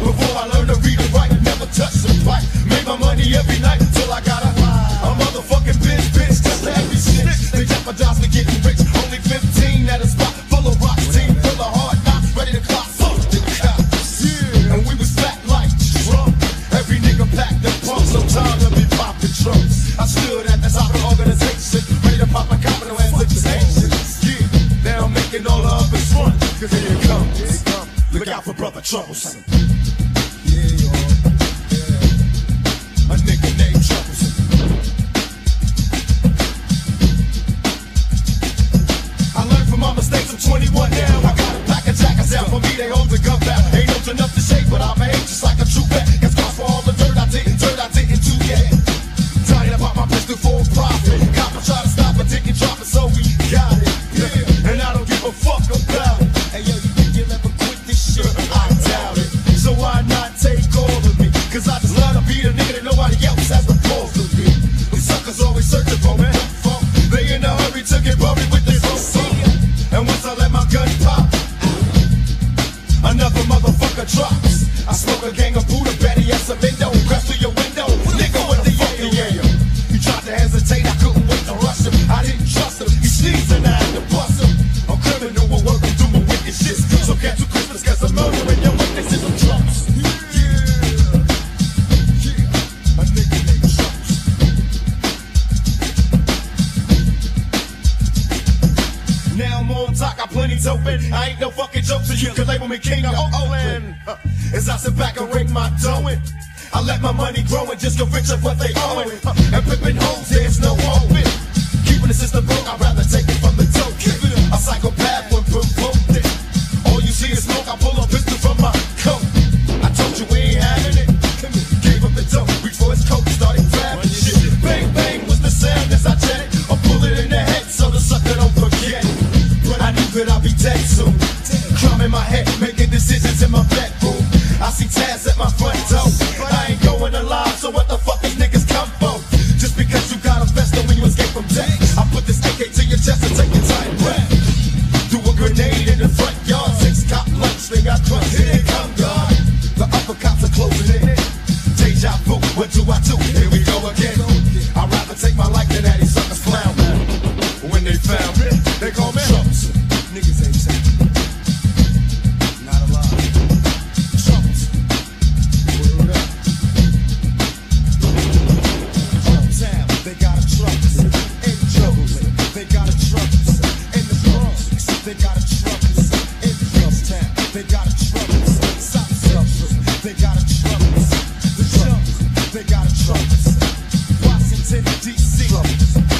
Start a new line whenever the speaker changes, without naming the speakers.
before I learned to read and write. Never touched a pipe. Made my money every night till I got a, a motherfucking bitch, bitch, just every shit. They jeopardize me getting rich. Only 15 at a spot full of rocks. Team full of hard knocks, ready to clock. Cops. Yeah. And we was fat like drunk. Every nigga packed the pump, so time to be popping trunks. I stood at the top of organization, ready to pop my cop and flip the station. Yeah, now I'm making all of us fun, cause here it comes. Look out for brother troublesome. Yeah, yeah. A nigga named Troublesome. On top, got plenty to open. I ain't no fucking joke, so you can label me king of Oakland. Uh, As I sit back and rake my dough I let my money grow and just go rich of what they owe And hoes, But I be dead soon. Crumb in my head, making decisions in my bedroom. I see Taz at my front door. I ain't they got a Trumps. In Youngstown, they got a Central, they got a Trumps. The they got a Trumps. Washington, D.C.,